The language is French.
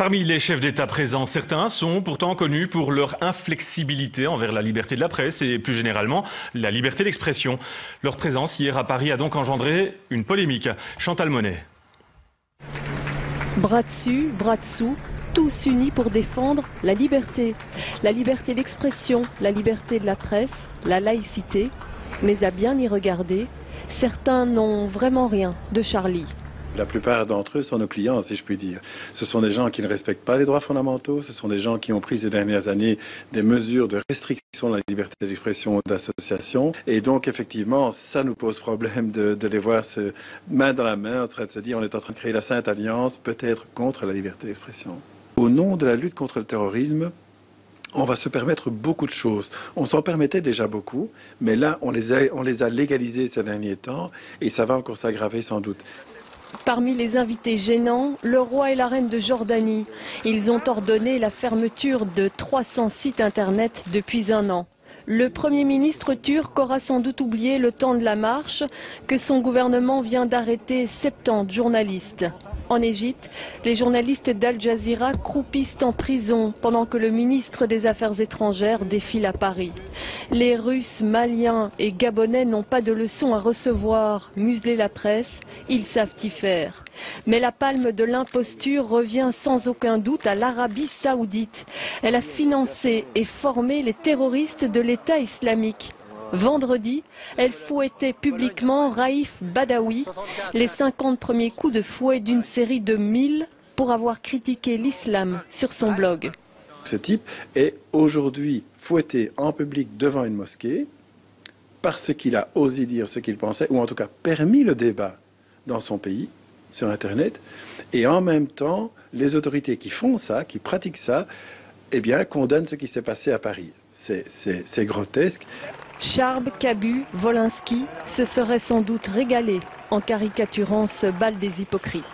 Parmi les chefs d'État présents, certains sont pourtant connus pour leur inflexibilité envers la liberté de la presse et plus généralement la liberté d'expression. Leur présence hier à Paris a donc engendré une polémique. Chantal Monet. Bras dessus, bras dessous, tous unis pour défendre la liberté. La liberté d'expression, la liberté de la presse, la laïcité. Mais à bien y regarder, certains n'ont vraiment rien de Charlie. La plupart d'entre eux sont nos clients, si je puis dire. Ce sont des gens qui ne respectent pas les droits fondamentaux, ce sont des gens qui ont pris ces dernières années des mesures de restriction de la liberté d'expression ou d'association. Et donc, effectivement, ça nous pose problème de, les voir main dans la main en train de se dire on est en train de créer la Sainte Alliance, peut-être contre la liberté d'expression. Au nom de la lutte contre le terrorisme, on va se permettre beaucoup de choses. On s'en permettait déjà beaucoup, mais là, on les, a, on les a légalisés ces derniers temps et ça va encore s'aggraver sans doute. Parmi les invités gênants, le roi et la reine de Jordanie. Ils ont ordonné la fermeture de 300 sites internet depuis un an. Le Premier ministre turc aura sans doute oublié le temps de la marche que son gouvernement vient d'arrêter 70 journalistes. En Égypte, les journalistes d'Al Jazeera croupissent en prison pendant que le ministre des Affaires étrangères défile à Paris. Les Russes, Maliens et Gabonais n'ont pas de leçons à recevoir. Museler la presse, ils savent y faire. Mais la palme de l'imposture revient sans aucun doute à l'Arabie saoudite. Elle a financé et formé les terroristes de l'État islamique. Vendredi, elle fouettait publiquement Raif Badawi, les 50 premiers coups de fouet d'une série de 1000 pour avoir critiqué l'islam sur son blog. Ce type est aujourd'hui fouetté en public devant une mosquée parce qu'il a osé dire ce qu'il pensait, ou en tout cas permis le débat dans son pays, sur Internet, et en même temps, les autorités qui font ça, qui pratiquent ça, eh bien, condamnent ce qui s'est passé à Paris. C'est grotesque. Charb, Cabu, Wolinski se seraient sans doute régalés en caricaturant ce bal des hypocrites.